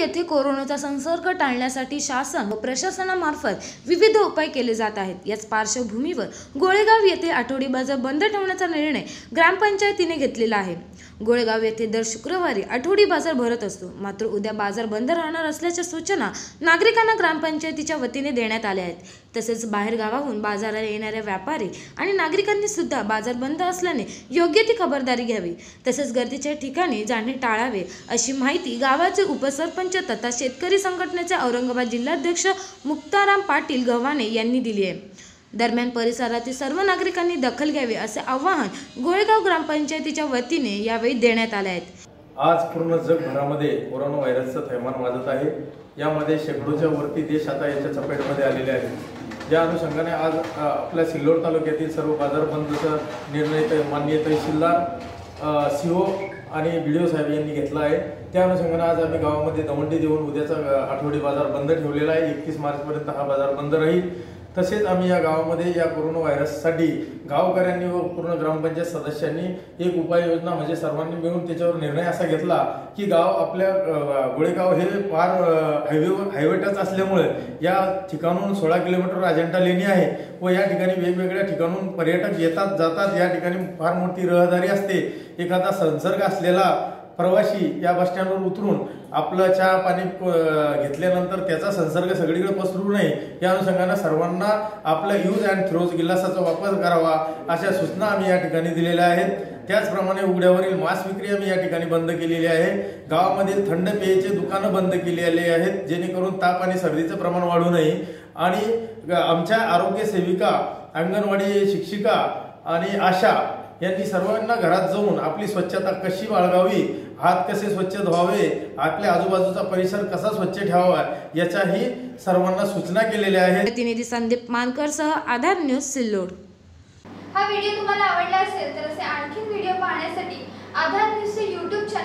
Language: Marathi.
येथे कोरोनाचा संसर्ग टाळण्यासाठी शासन व प्रशासनामार्फत विविध उपाय केले जात आहेत. याच पार्श्वभूमीवर गोळेगाव येथे आठवडी बाजार बंद ठेवण्याचा निर्णय ग्रामपंचायतीने घेतलेला आहे. गोळेगाव येथे दर शुक्रवारी आठवडी बाजार भरत असतो. मात्र उद्या बाजार बंद राहणार असल्याच्या सूचना नागरिकांना ग्रामपंचायतीच्या वतीने देण्यात आल्या आहेत. तसेच बाहेर गावाहून बाजाराला येणाऱ्या व्यापारी आणि नागरिकांनी सुद्धा बाजार बंद असल्याने योग्य ती खबरदारी घ्यावी. तसेच गर्दीच्या ठिकाणी जाणे टाळावे अशी माहिती गावाचे उपसरपंच तथा शेतकरी संघटनेचे औरंगाबाद जिल्हाध्यक्ष मुक्ताराम पाटील गव्हाणे यांनी दिली आहे. दरम्यान परिसरातील सर्व नागरिकांनी दखल घ्यावी असे आवाहन गोळेगाव ग्रामपंचायतीच्या वतीने यावेळी देण्यात आले आहेत. आज पूर्ण जगभरामध्ये कोरोना व्हायरसचं थैमान वाजत आहे. यामध्ये शेकडोच्या वरती देश आता याच्या चपेटमध्ये आलेले आहेत. ज्या अनुषंगाने आज आपल्या सिल्लोड तालुक्यातील सर्व बाजार बंदचा निर्णय त- माननीय तहसीलदार सीओ आणि बी डी ओ साहेब यांनी घेतला आहे. त्या अनुषंगाने आज आम्ही गावामध्ये दवंडी देऊन उद्याचा आठवडी बाजार बंद ठेवलेला आहे. एकतीस मार्चपर्यंत हा बाजार बंद राहील. तसेच आम्ही या गावामध्ये या कोरोना व्हायरससाठी गावकऱ्यांनी व पूर्ण ग्रामपंचायत सदस्यांनी एक उपाययोजना म्हणजे सर्वांनी मिळून त्याच्यावर निर्णय असा घेतला की गाव आपल्या गुळेगाव गोळेगाव हे फार हायवे हायवेटच असल्यामुळे या ठिकाणून सोळा किलोमीटर अजंठा लेणी आहे व या ठिकाणी वेगवेगळ्या ठिकाणून पर्यटक येतात जातात. या ठिकाणी फार मोठी रहदारी असते. एखादा संसर्ग असलेला प्रवासी या बस स्टँडवर उतरून आपलं चहा पाणी घेतल्यानंतर त्याचा संसर्ग सगळीकडे पसरू नये या अनुषंगानं सर्वांना आपला यूज अँड थ्रोज गिलासाचा वापर करावा अशा सूचना आम्ही या ठिकाणी दिलेल्या आहेत. त्याचप्रमाणे उघड्यावरील मांस विक्री आम्ही या ठिकाणी बंद केलेली आहे. गावामध्ये थंड पेयचे दुकानं बंद केलेली आहेत जेणेकरून ताप आणि सर्दीचं प्रमाण वाढू नये. आणि ग- आमच्या आरोग्य सेविका अंगणवाडी शिक्षिका आणि आशा यांनी सर्वांना घरात जाऊन आपली स्वच्छता कशी बाळगावी हात कसे स्वच्छ धुवावे आपल्या आजूबाजूचा परिसर कसा स्वच्छ ठेवावा याच्याही सर्वांना सूचना केलेल्या आहेत. प्रतिनिधी संदीप मानकर सह आधार न्यूज सिल्लोड. हा व्हिडिओ तुम्हाला आवडला असेल तर असे आणखी व्हिडिओ पाहण्यासाठी आधार न्यूजचे यूट्यूब चॅनल